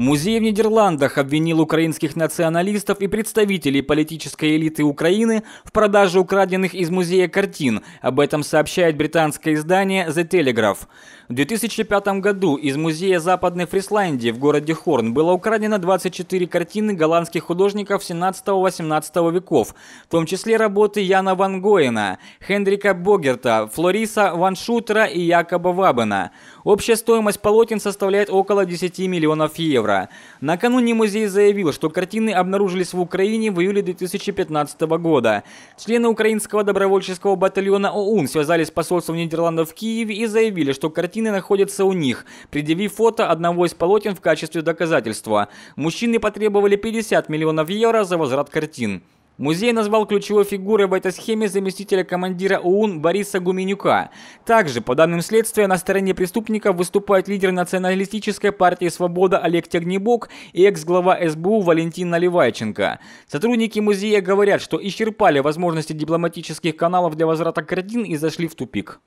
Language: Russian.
Музей в Нидерландах обвинил украинских националистов и представителей политической элиты Украины в продаже украденных из музея картин. Об этом сообщает британское издание The Telegraph. В 2005 году из музея Западной Фрисландии в городе Хорн было украдено 24 картины голландских художников 17-18 веков, в том числе работы Яна Ван Гоена, Хендрика Богерта, Флориса Ван Шутера и Якоба Вабена. Общая стоимость полотен составляет около 10 миллионов евро. Накануне музей заявил, что картины обнаружились в Украине в июле 2015 года. Члены украинского добровольческого батальона ОУН связались с посольством Нидерландов в Киеве и заявили, что картины находятся у них, предъявив фото одного из полотен в качестве доказательства. Мужчины потребовали 50 миллионов евро за возврат картин. Музей назвал ключевой фигурой в этой схеме заместителя командира ОУН Бориса Гуменюка. Также, по данным следствия, на стороне преступников выступает лидер националистической партии «Свобода» Олег Тягнебок и экс-глава СБУ Валентин Наливайченко. Сотрудники музея говорят, что исчерпали возможности дипломатических каналов для возврата картин и зашли в тупик.